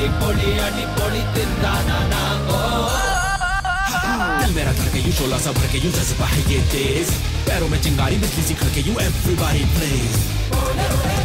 अडिपोली अडिपोली तिंदाना ओ दिल मेरा धड़के यूं शोला सा भड़के यूं जज्बा है ये तेज पैरों में चिंगारी बिजली सी खड़के यूं एवरीबॉडी प्लेज